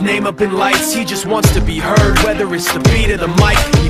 name up in lights, he just wants to be heard, whether it's the beat of the mic. He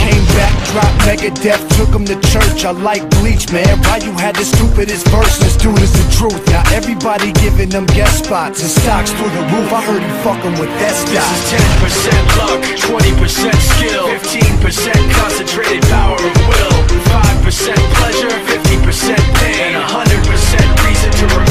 Came back, dropped Megadef, took him to church. I like bleach, man. why you had the stupidest verse, this dude is the truth. Now everybody giving them guest spots and stocks through the roof. I heard he fucking with that This is 10% luck, 20% skill, 15% concentrated power of will, 5% pleasure, 50% pain, and 100% reason to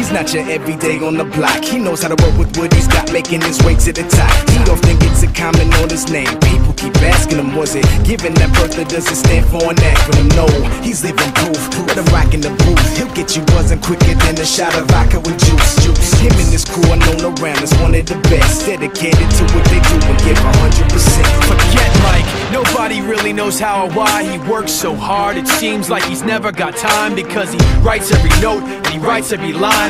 He's not your everyday on the block. He knows how to work with what he's got, making his way to the top. He don't think it's a comment on his name. People keep asking him, was it given that birth or does it stand for an acronym? No, he's living proof. Let him rock in the booth. He'll get you buzzing quicker than a shot of vodka with juice. Juice. Him and his crew are known around as one of the best. Dedicated to what they do and give 100%. Forget Mike, nobody really knows how or why he works so hard. It seems like he's never got time because he writes every note and he writes every line.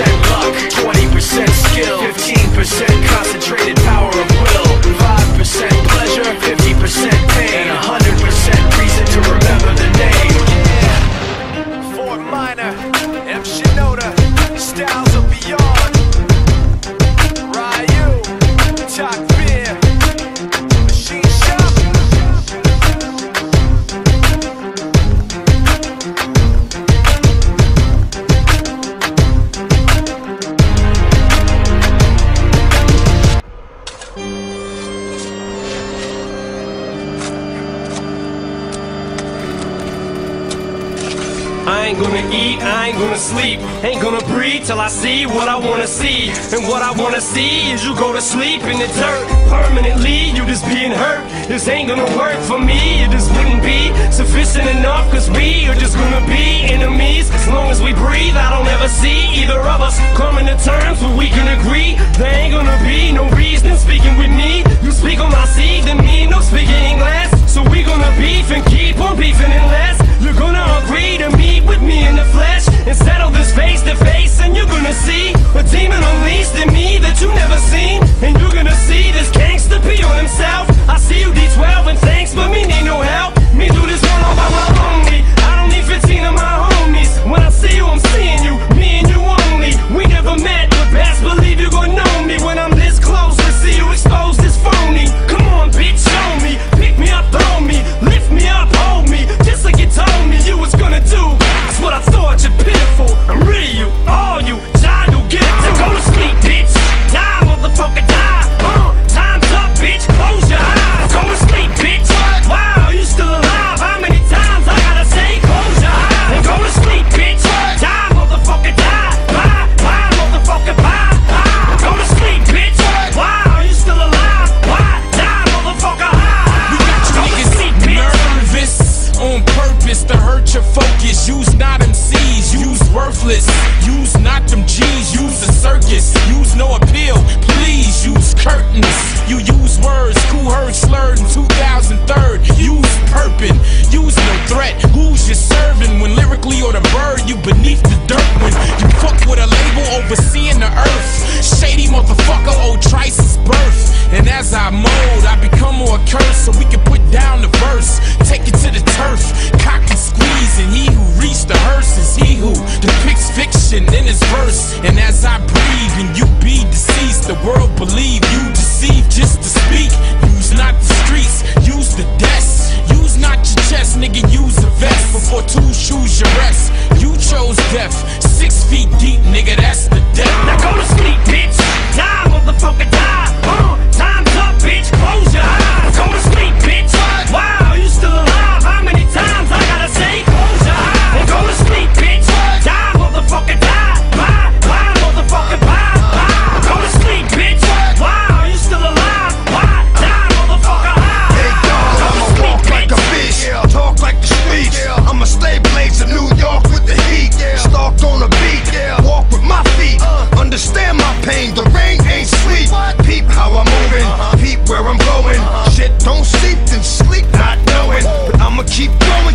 This is 10% luck, 20% skill, 15% concentrated power of will, 5% pleasure, 50% I ain't gonna sleep, ain't gonna breathe till I see what I wanna see. And what I wanna see is you go to sleep in the dirt permanently. You just being hurt. This ain't gonna work for me. It just wouldn't be sufficient enough, cause we are just gonna be enemies. As long as we breathe, I don't ever see either of us coming to terms where we can agree. There ain't gonna be no reason speaking with me. You speak on my seed, then me no speaking English. So we gonna beef and keep on beefing unless you're gonna agree to meet with me and reckless.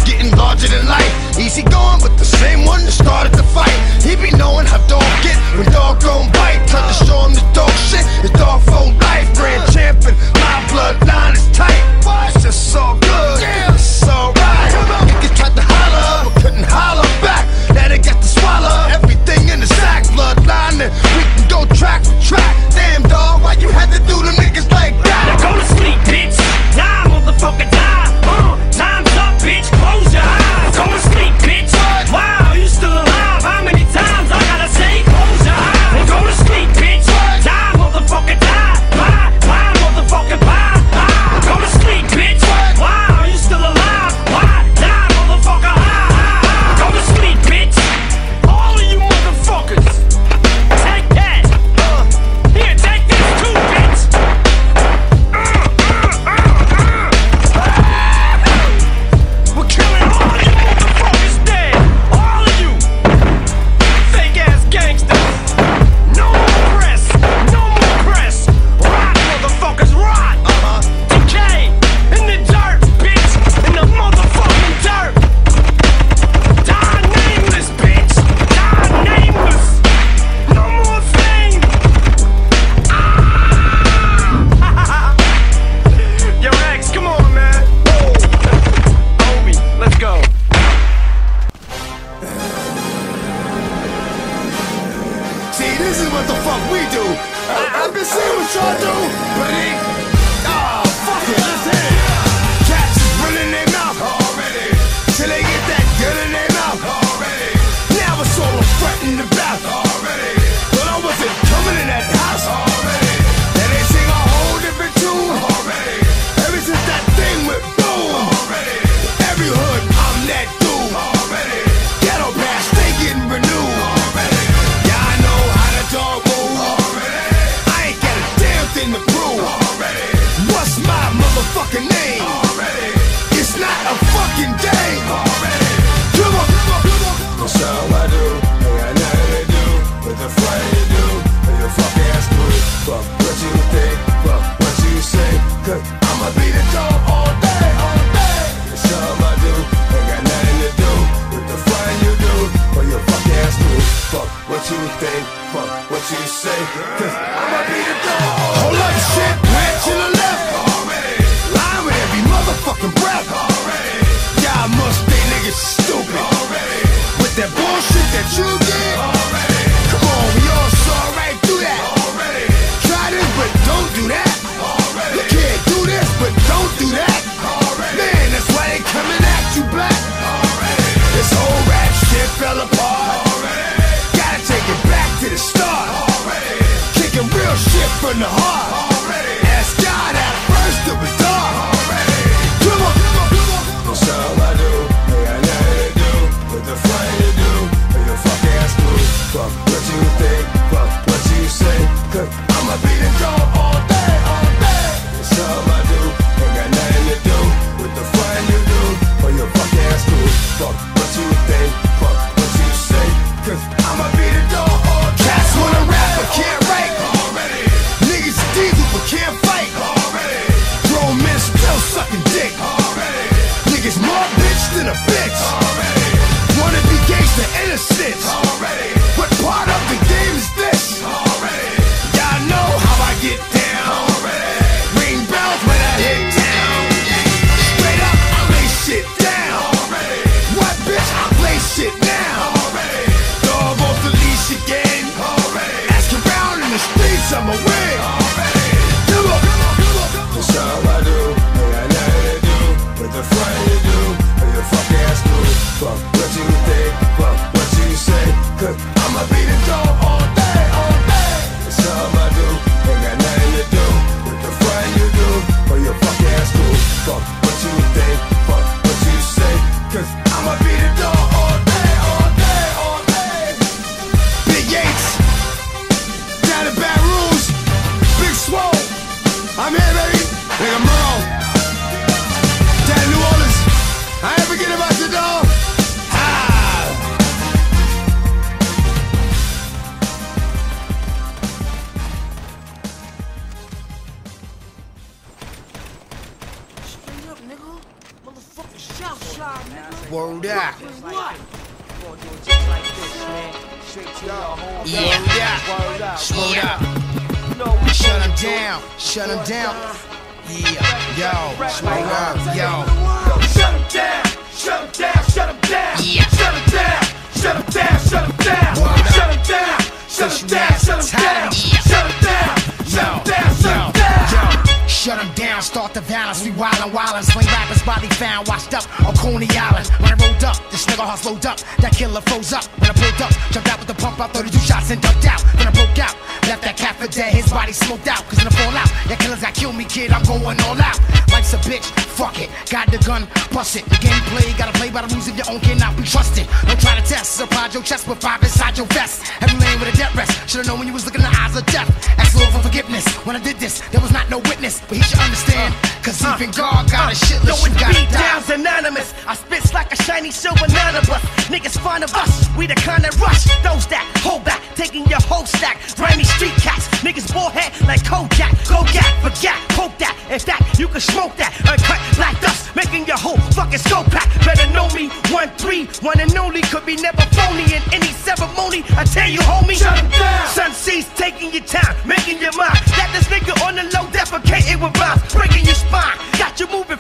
Getting larger than life. Easy going, but the same Word up. What? Word up. Word up. Shut him down. Shut him down. Yeah. Yo. Word up. Yo. Shut him down, shut him down, shut him down. Yeah. Shut him down, shut him down, shut him down. Word. Shut him down, shut him down, shut him down. Yeah. Shut him down, shut him down, shut him down. The violence. We wildin', wildin', sling rappers, body found, washed up on Coney Island. When I rolled up, this nigga heart slowed up. That killer froze up. When I pulled up, jumped out with the pump out, 32 shots and ducked out. Then I broke out, left that cat for dead, his body smoked out. Cause in the fallout, yeah, killers got kill me, kid, I'm going all out. Life's a bitch, fuck it. Got the gun, bust it. The game play, gotta play by the rules of your own, cannot be trusted. Don't try to test, surprise your chest with five inside your vest. Every lane with a death rest. Should've known when you was looking in the eyes of death. Ask Lord for forgiveness. When I did this, there was not no witness, but he should understand. Cause even God got a shit list, you gotta beat downs anonymous. I spits like a shiny silver bus. Niggas fond of us. We the kind that rush. Those that hold back, taking your whole stack. Grimy street cats. Niggas bullhead like Kojak. Kojak, forget, poke that. In fact, you can smoke that. Uncut like dust, making your whole fucking scope pack. Better know me. One three, one and only. Could be never phony in any ceremony. I tell you, homie. Shut down. Sun sees taking your time, making your mind. This nigga on the low, defecating with rhymes, breaking your spine. Got you moving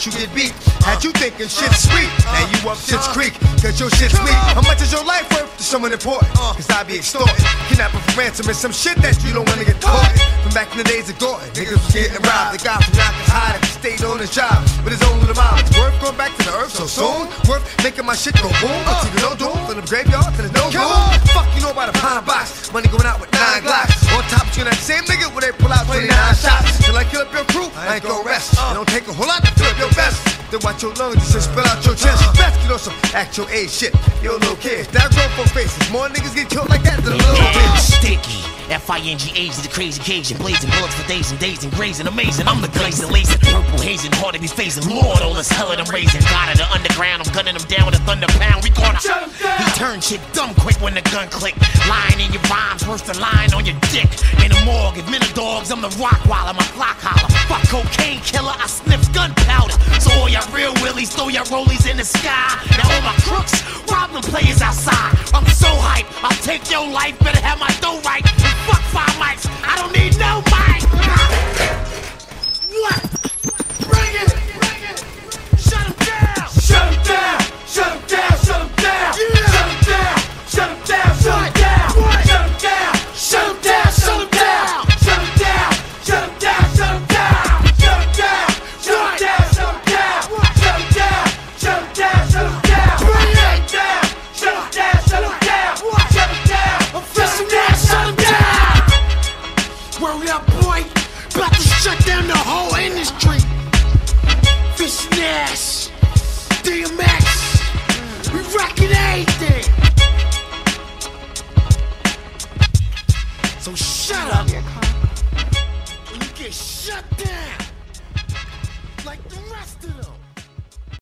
watch you get beat. Had you thinking shit's sweet. Now you up shit's creek, cause your shit's weak. How much is your life worth to someone important? Cause I be extorted. Kidnapping for ransom is some shit that you don't wanna get caught. From back in the days of Gordon, niggas was getting robbed. The guy from Yonkers high that stayed on his job with his own little mom. It's worth going back to the earth so soon. Worth making my shit go boom. But you no doom from the graveyard to the no room. Fuck you know about a pine box. Money going out with nine glocks. On top of you, that same nigga where they pull out 29 shots. Till I kill up your crew, I ain't gon' rest. It don't take a whole lot to fill up your vest. Then watch your lungs just spill out your chest. Best get on some actual age shit. Yo, little kids, that grown folk faces. More niggas get killed like that than a little bitch. Sticky. F-I-N-G-H to the crazy Cajun Blazing bullets for days and days and grazing Amazing, I'm the glazing Lacing, purple hazing Hard to be facing Lord, all this hell that I'm raising. God of the underground, I'm gunning them down with a thunder pound. We gonna. He turned shit dumb quick when the gun click. Lying in your rhymes, worse than lying on your dick. In the morgue, if men are dogs, I'm the rock while I'm a clock holler. Fuck cocaine killer, I sniff gunpowder. So all y'all real willies, throw your rollies in the sky. Now all my crooks, rob them players outside. I'm so hype, I'll take your life, better have my dough right fuck five mics, I don't need no mic What?